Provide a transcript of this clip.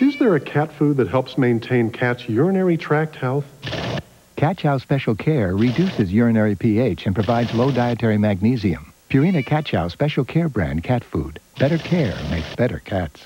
Is there a cat food that helps maintain cats' urinary tract health? Cat Chow Special Care reduces urinary pH and provides low dietary magnesium. Purina Cat Chow Special Care brand cat food. Better care makes better cats.